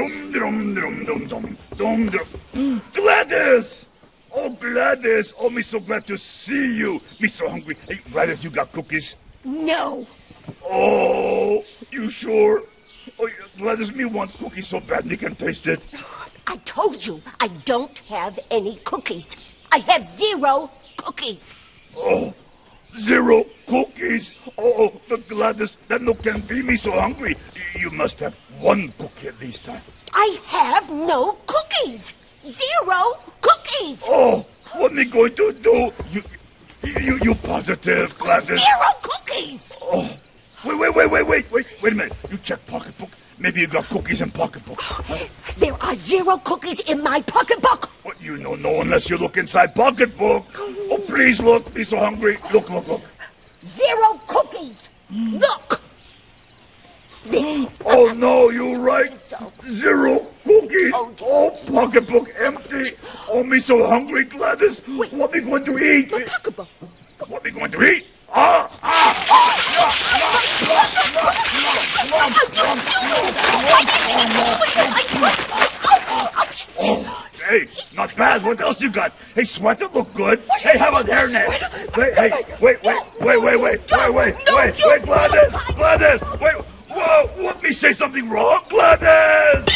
Dum dum dum dum dum dum dum. Gladys! Oh, Gladys! Oh, me so glad to see you. Me so hungry. Hey, Gladys, you got cookies? No. Oh, you sure? Oh, Gladys, me want cookies so bad me can taste it. I told you I don't have any cookies. I have zero cookies. Oh, zero cookies. But Gladys, that no can be me so hungry. You must have one cookie at least. Huh? I have no cookies. Zero cookies. Oh, what am I going to do? You, you, you positive, Gladys? Zero cookies. Oh, wait, wait, wait, wait, wait, wait, wait a minute. You check pocketbook. Maybe you got cookies in pocketbook. Huh? There are zero cookies in my pocketbook. What you don't know unless you look inside pocketbook. Oh, please look. Be so hungry. Look, look, look. Zero cookies. Look. Oh no, you're right. Zero cookies. Oh. Oh, pocketbook empty. Oh, me so hungry, Gladys. Wait. What me going to eat? My pocketbook. What me going to eat? Ah, ah, Hey, not bad. What else you got? Hey, sweater look good. Hey, how about hairnet? Wait, hey, wait, wait, wait, wait, wait, wait, wait, wait, wait, Gladys, Gladys, wait. Whoa, let me say something wrong, Gladys.